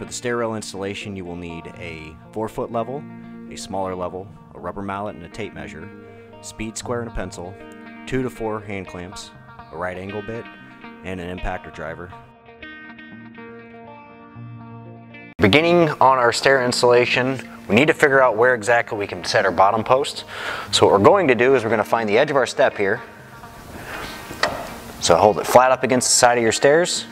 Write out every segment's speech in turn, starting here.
For the stair rail installation, you will need a 4 foot level, a smaller level, a rubber mallet and a tape measure, speed square and a pencil, 2 to 4 hand clamps, a right angle bit, and an impactor driver. Beginning on our stair installation, we need to figure out where exactly we can set our bottom post. So what we're going to do is we're going to find the edge of our step here. So hold it flat up against the side of your stairs,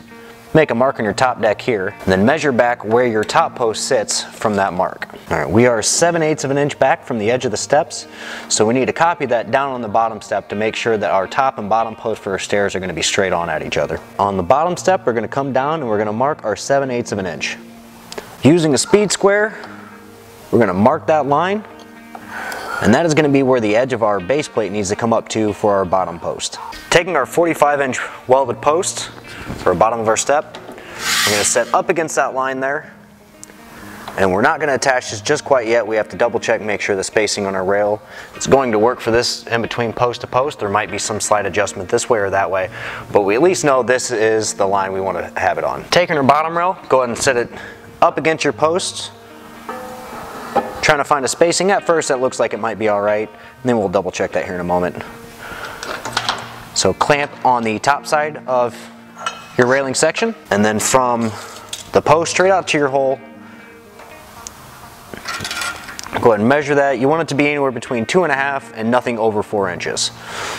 make a mark on your top deck here, and then measure back where your top post sits from that mark. All right, we are 7 eighths of an inch back from the edge of the steps, so we need to copy that down on the bottom step to make sure that our top and bottom post for our stairs are going to be straight on at each other. On the bottom step, we're going to come down and we're going to mark our 7 eighths of an inch. Using a speed square, we're going to mark that line and that is going to be where the edge of our base plate needs to come up to for our bottom post. Taking our 45 inch welded post for the bottom of our step, we're going to set up against that line there and we're not going to attach this just quite yet. We have to double check make sure the spacing on our rail is going to work for this in between post to post. There might be some slight adjustment this way or that way, but we at least know this is the line we want to have it on. Taking our bottom rail, go ahead and set it up against your posts Trying to find a spacing at first that looks like it might be all right, and then we'll double check that here in a moment. So clamp on the top side of your railing section, and then from the post straight out to your hole, go ahead and measure that. You want it to be anywhere between two and a half and nothing over four inches.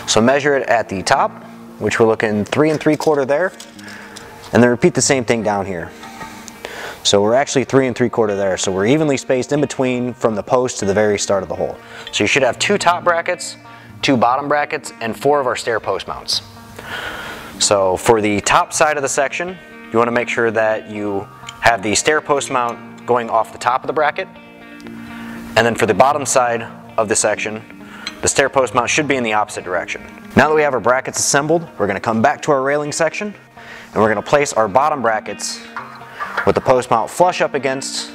So measure it at the top, which we're looking three and three quarter there, and then repeat the same thing down here. So we're actually three and three quarter there. So we're evenly spaced in between from the post to the very start of the hole. So you should have two top brackets, two bottom brackets, and four of our stair post mounts. So for the top side of the section, you want to make sure that you have the stair post mount going off the top of the bracket. And then for the bottom side of the section, the stair post mount should be in the opposite direction. Now that we have our brackets assembled, we're going to come back to our railing section and we're going to place our bottom brackets with the post mount flush up against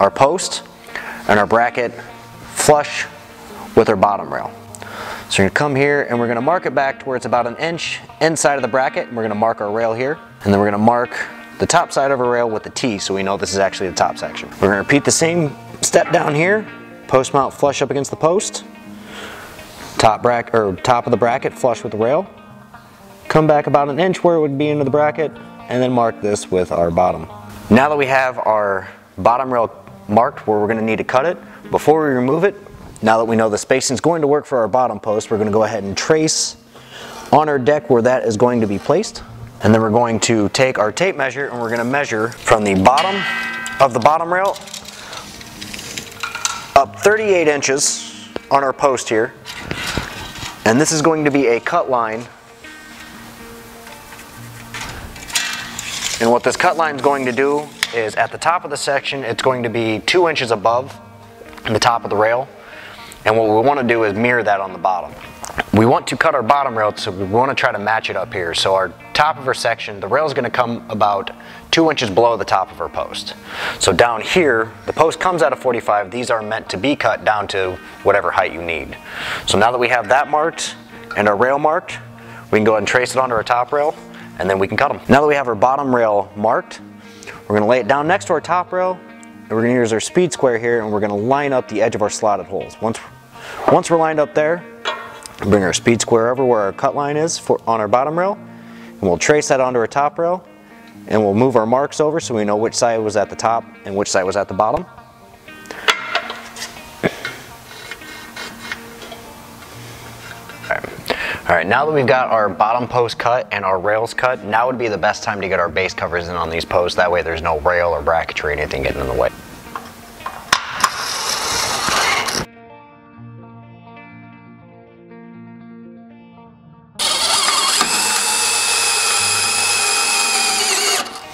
our post and our bracket flush with our bottom rail. So we're gonna come here and we're gonna mark it back to where it's about an inch inside of the bracket. And we're gonna mark our rail here. And then we're gonna mark the top side of our rail with the T so we know this is actually the top section. We're gonna repeat the same step down here. Post mount flush up against the post. Top bracket or top of the bracket flush with the rail. Come back about an inch where it would be into the bracket and then mark this with our bottom. Now that we have our bottom rail marked where we're going to need to cut it, before we remove it, now that we know the spacing is going to work for our bottom post, we're going to go ahead and trace on our deck where that is going to be placed. And then we're going to take our tape measure and we're going to measure from the bottom of the bottom rail up 38 inches on our post here. And this is going to be a cut line And what this cut line is going to do is at the top of the section, it's going to be two inches above the top of the rail. And what we want to do is mirror that on the bottom. We want to cut our bottom rail, so we want to try to match it up here. So our top of our section, the rail is going to come about two inches below the top of our post. So down here, the post comes out of 45. These are meant to be cut down to whatever height you need. So now that we have that marked and our rail marked, we can go ahead and trace it onto our top rail and then we can cut them. Now that we have our bottom rail marked, we're gonna lay it down next to our top rail, and we're gonna use our speed square here, and we're gonna line up the edge of our slotted holes. Once, once we're lined up there, bring our speed square over where our cut line is for, on our bottom rail, and we'll trace that onto our top rail, and we'll move our marks over so we know which side was at the top and which side was at the bottom. All right, now that we've got our bottom post cut and our rails cut, now would be the best time to get our base covers in on these posts. That way there's no rail or bracketry or anything getting in the way.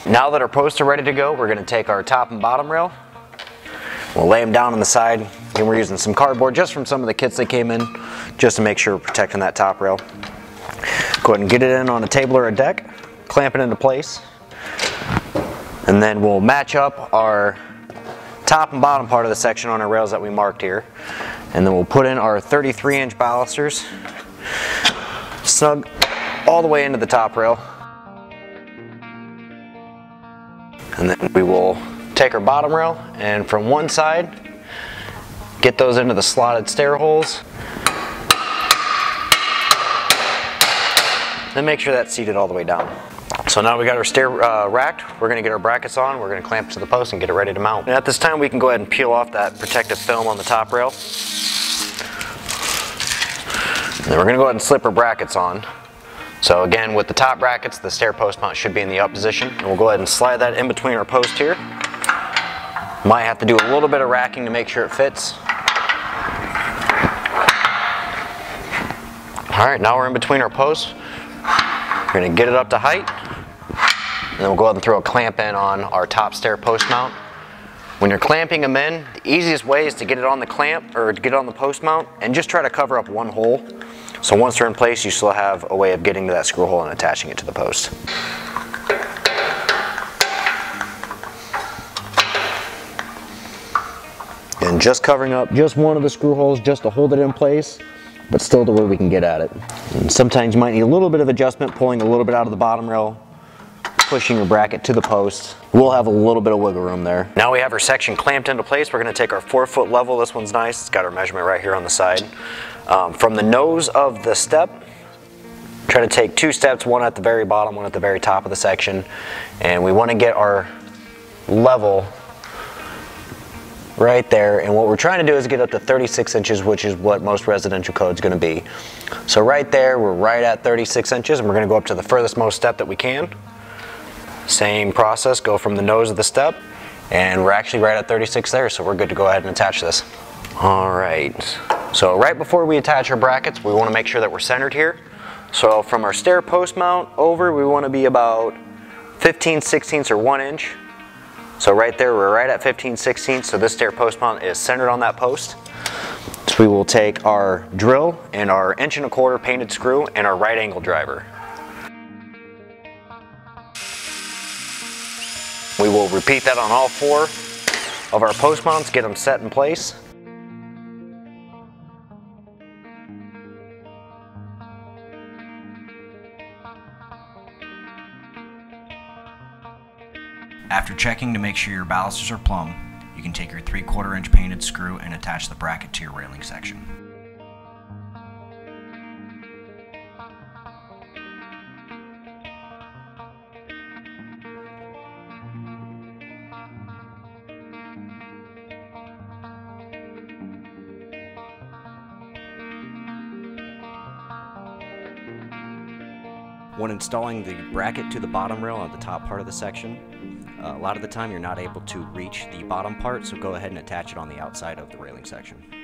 Now that our posts are ready to go, we're gonna take our top and bottom rail, we'll lay them down on the side, and we're using some cardboard just from some of the kits that came in, just to make sure we're protecting that top rail. Go ahead and get it in on a table or a deck, clamp it into place, and then we'll match up our top and bottom part of the section on our rails that we marked here. And then we'll put in our 33 inch balusters, snug all the way into the top rail. And then we will take our bottom rail and from one side, get those into the slotted stair holes. Then make sure that's seated all the way down. So now we got our stair uh, racked, we're gonna get our brackets on, we're gonna clamp to the post and get it ready to mount. And at this time we can go ahead and peel off that protective film on the top rail. And then we're gonna go ahead and slip our brackets on. So again, with the top brackets, the stair post mount should be in the up position. And we'll go ahead and slide that in between our post here. Might have to do a little bit of racking to make sure it fits. All right, now we're in between our posts. We're gonna get it up to height. And then we'll go ahead and throw a clamp in on our top stair post mount. When you're clamping them in, the easiest way is to get it on the clamp or get it on the post mount and just try to cover up one hole. So once they're in place, you still have a way of getting to that screw hole and attaching it to the post. Just covering up just one of the screw holes just to hold it in place, but still the way we can get at it. And sometimes you might need a little bit of adjustment, pulling a little bit out of the bottom rail, pushing your bracket to the post. We'll have a little bit of wiggle room there. Now we have our section clamped into place. We're gonna take our four foot level. This one's nice. It's got our measurement right here on the side. Um, from the nose of the step, try to take two steps, one at the very bottom, one at the very top of the section. And we wanna get our level right there. And what we're trying to do is get up to 36 inches, which is what most residential code is gonna be. So right there, we're right at 36 inches and we're gonna go up to the furthest most step that we can. Same process, go from the nose of the step, and we're actually right at 36 there, so we're good to go ahead and attach this. All right, so right before we attach our brackets, we wanna make sure that we're centered here. So from our stair post mount over, we wanna be about 15 16ths or one inch. So right there, we're right at 15 16ths, so this stair post mount is centered on that post. So we will take our drill and our inch and a quarter painted screw and our right angle driver. We will repeat that on all four of our post mounts, get them set in place. After checking to make sure your balusters are plumb, you can take your 3 quarter inch painted screw and attach the bracket to your railing section. When installing the bracket to the bottom rail on the top part of the section, uh, a lot of the time you're not able to reach the bottom part, so go ahead and attach it on the outside of the railing section.